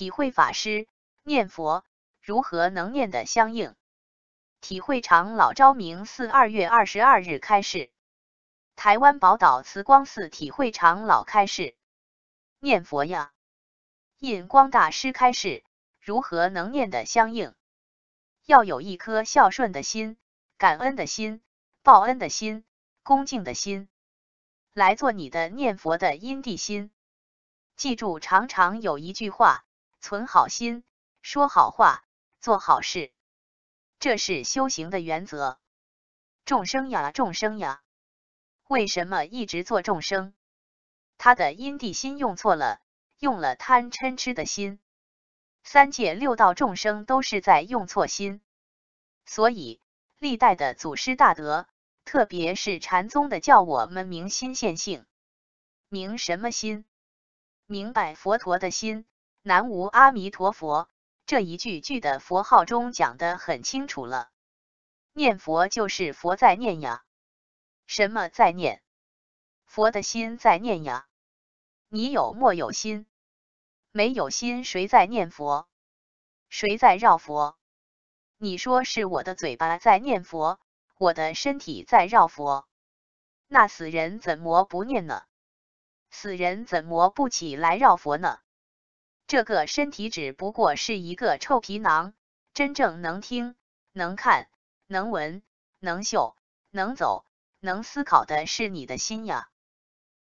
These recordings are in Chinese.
体会法师念佛如何能念的相应。体会长老昭明寺二月二十二日开示，台湾宝岛慈光寺体会长老开示念佛呀。印光大师开示如何能念的相应，要有一颗孝顺的心、感恩的心、报恩的心、恭敬的心，来做你的念佛的因地心。记住，常常有一句话：存好心，说好话，做好事，这是修行的原则。众生呀，众生呀，为什么一直做众生？他的因地心用错了，用了贪嗔痴的心。三界六道众生都是在用错心，所以历代的祖师大德，特别是禅宗的，叫我们明心见性。明什么心？明白佛陀的心，南无阿弥陀佛这一句句的佛号中讲的很清楚了。念佛就是佛在念呀，什么在念？佛的心在念呀。你有莫有心？没有心，谁在念佛？谁在绕佛？你说是我的嘴巴在念佛，我的身体在绕佛，那死人怎么不念呢？死人怎么不起来绕佛呢？这个身体只不过是一个臭皮囊，真正能听、能看、能闻、能嗅、能走、能思考的是你的心呀。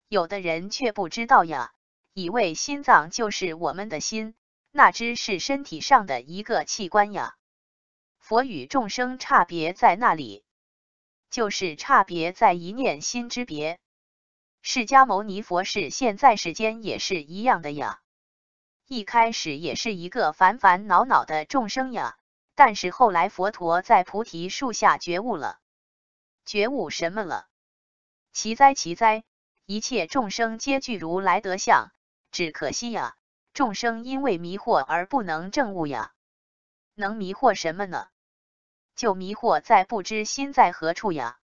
有的人却不知道呀，以为心脏就是我们的心，那只是身体上的一个器官呀。佛与众生差别在那里？就是差别在一念心之别。释迦牟尼佛是现在世间也是一样的呀，一开始也是一个烦烦恼恼的众生呀，但是后来佛陀在菩提树下觉悟了，觉悟什么了？奇哉奇哉，一切众生皆具如来德相，只可惜呀，众生因为迷惑而不能证悟呀。能迷惑什么呢？就迷惑在不知心在何处呀。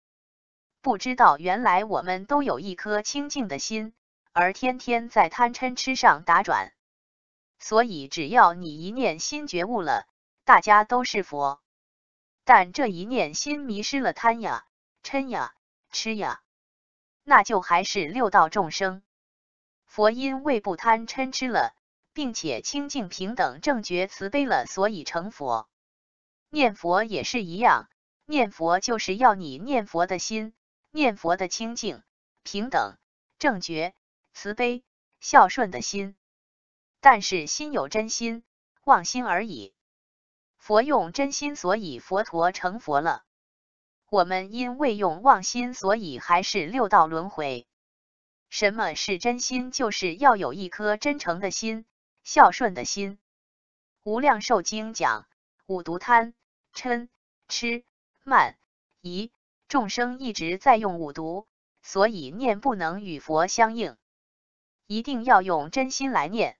不知道原来我们都有一颗清净的心，而天天在贪嗔痴上打转。所以只要你一念心觉悟了，大家都是佛。但这一念心迷失了贪呀、嗔呀、痴呀，那就还是六道众生。佛因为不贪嗔痴了，并且清净平等正觉慈悲了，所以成佛。念佛也是一样，念佛就是要你念佛的心。念佛的清净、平等、正觉、慈悲、孝顺的心，但是心有真心，妄心而已。佛用真心，所以佛陀成佛了。我们因为用妄心，所以还是六道轮回。什么是真心？就是要有一颗真诚的心、孝顺的心。无量寿经讲五毒贪、嗔、痴、慢、疑。众生一直在用五毒，所以念不能与佛相应，一定要用真心来念。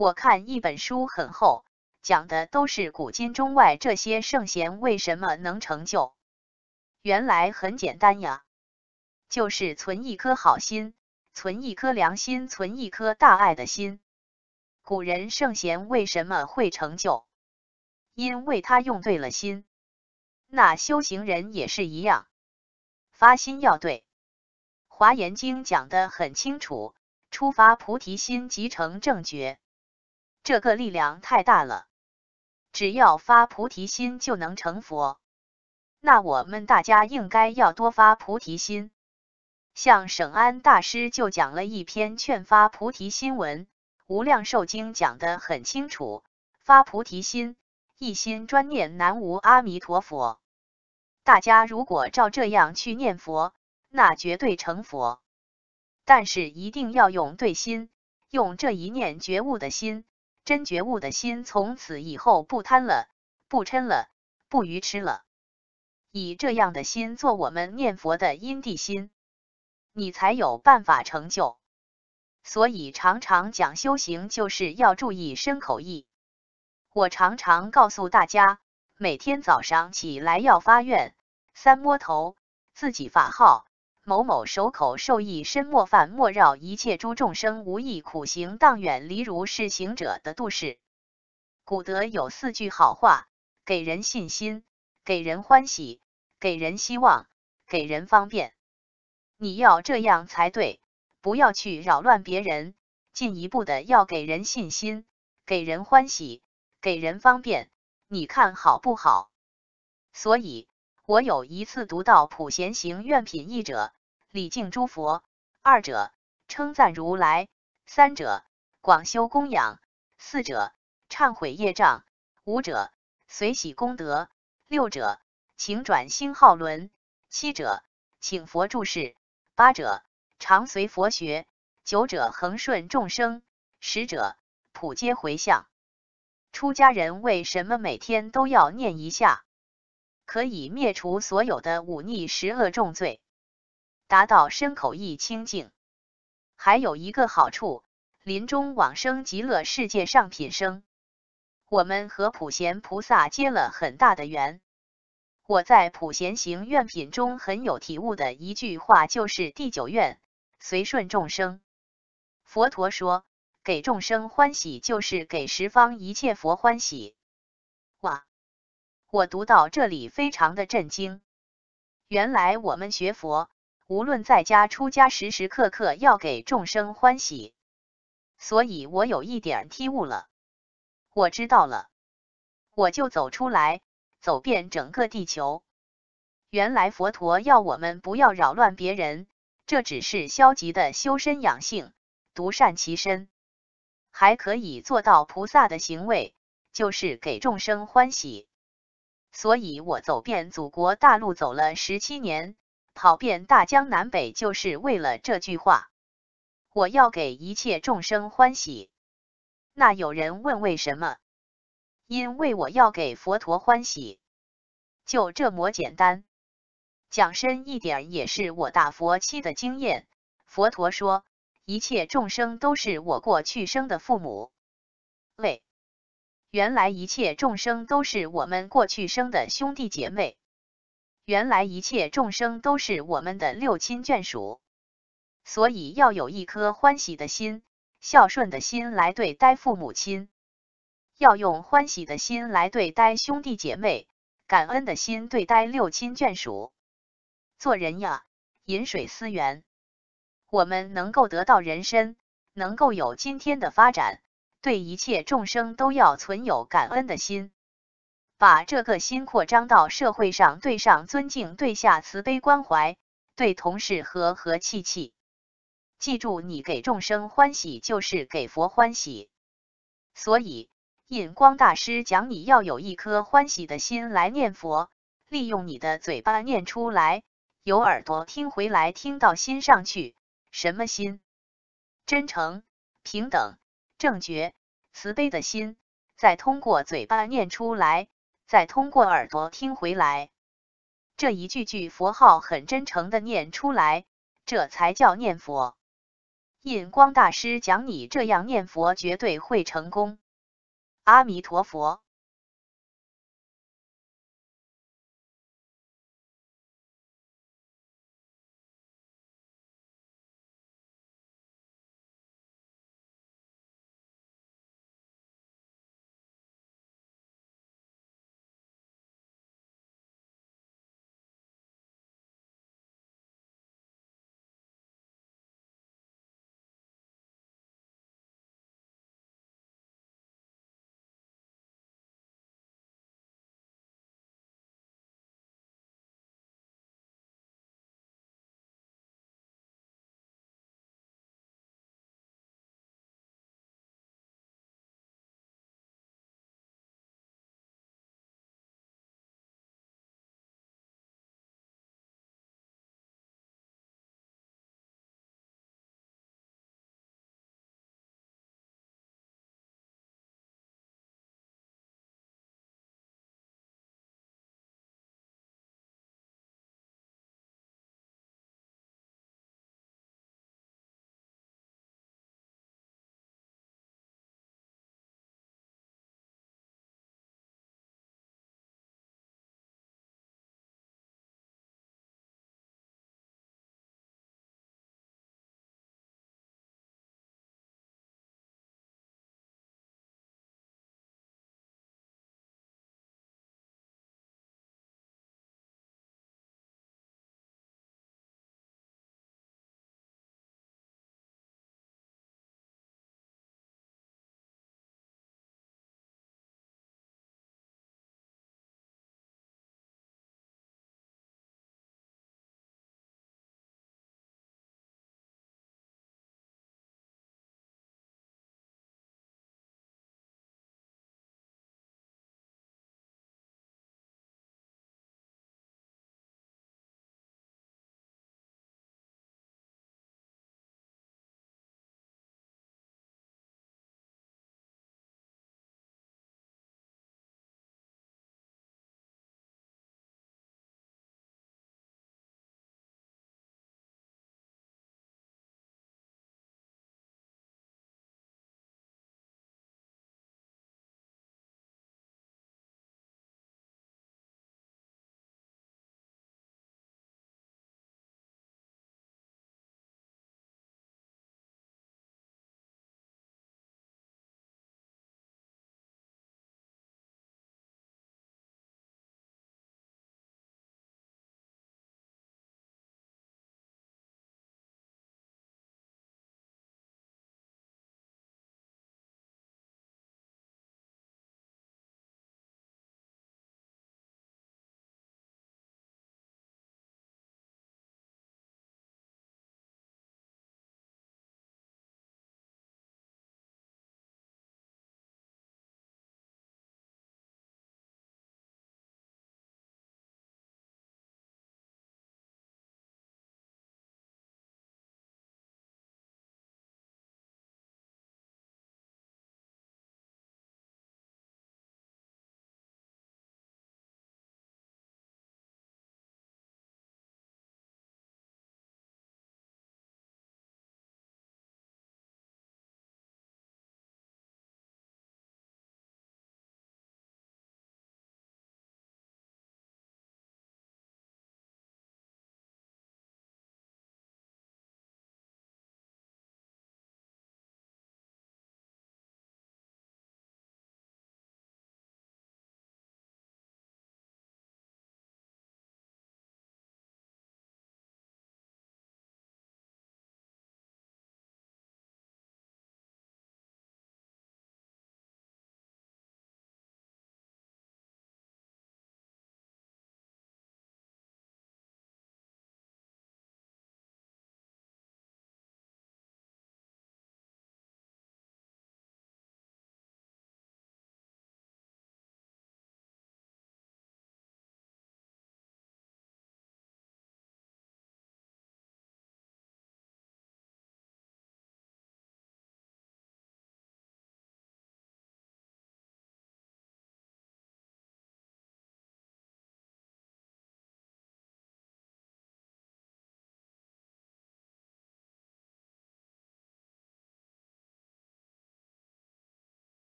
我看一本书很厚，讲的都是古今中外这些圣贤为什么能成就。原来很简单呀，就是存一颗好心，存一颗良心，存一颗大爱的心。古人圣贤为什么会成就？因为他用对了心。那修行人也是一样，发心要对。华严经讲的很清楚，出发菩提心即成正觉，这个力量太大了。只要发菩提心就能成佛。那我们大家应该要多发菩提心。像省安大师就讲了一篇劝发菩提心文，《无量寿经》讲的很清楚，发菩提心。一心专念南无阿弥陀佛，大家如果照这样去念佛，那绝对成佛。但是一定要用对心，用这一念觉悟的心，真觉悟的心，从此以后不贪了，不嗔了，不愚痴了。以这样的心做我们念佛的因地心，你才有办法成就。所以常常讲修行，就是要注意身口意。我常常告诉大家，每天早上起来要发愿，三摸头，自己法号，某某守口受益深莫犯莫绕一切诸众生无益苦行当远离如是行者的度世。古德有四句好话，给人信心，给人欢喜，给人希望，给人方便。你要这样才对，不要去扰乱别人。进一步的要给人信心，给人欢喜，给人方便。你看好不好？所以，我有一次读到《普贤行愿品》，译者礼敬诸佛，二者称赞如来，三者广修供养，四者。忏悔业障，五者随喜功德，六者请转星号轮，七者请佛注释，八者常随佛学，九者恒顺众生，十者普皆回向。出家人为什么每天都要念一下？可以灭除所有的忤逆十恶重罪，达到身口意清净。还有一个好处，临终往生极乐世界上品生。我们和普贤菩萨结了很大的缘。我在《普贤行愿品》中很有体悟的一句话，就是第九愿：随顺众生。佛陀说，给众生欢喜，就是给十方一切佛欢喜。哇！我读到这里，非常的震惊。原来我们学佛，无论在家出家，时时刻刻要给众生欢喜。所以我有一点体悟了。我知道了，我就走出来，走遍整个地球。原来佛陀要我们不要扰乱别人，这只是消极的修身养性，独善其身，还可以做到菩萨的行为，就是给众生欢喜。所以我走遍祖国大陆走了十七年，跑遍大江南北，就是为了这句话：我要给一切众生欢喜。那有人问为什么？因为我要给佛陀欢喜，就这么简单。讲深一点，也是我大佛期的经验。佛陀说，一切众生都是我过去生的父母。喂，原来一切众生都是我们过去生的兄弟姐妹。原来一切众生都是我们的六亲眷属。所以要有一颗欢喜的心。孝顺的心来对待父母亲，要用欢喜的心来对待兄弟姐妹，感恩的心对待六亲眷属。做人呀，饮水思源。我们能够得到人身，能够有今天的发展，对一切众生都要存有感恩的心，把这个心扩张到社会上，对上尊敬，对下慈悲关怀，对同事和和气气。记住，你给众生欢喜，就是给佛欢喜。所以，印光大师讲，你要有一颗欢喜的心来念佛，利用你的嘴巴念出来，有耳朵听回来，听到心上去。什么心？真诚、平等、正觉、慈悲的心。再通过嘴巴念出来，再通过耳朵听回来，这一句句佛号很真诚的念出来，这才叫念佛。印光大师讲，你这样念佛绝对会成功。阿弥陀佛。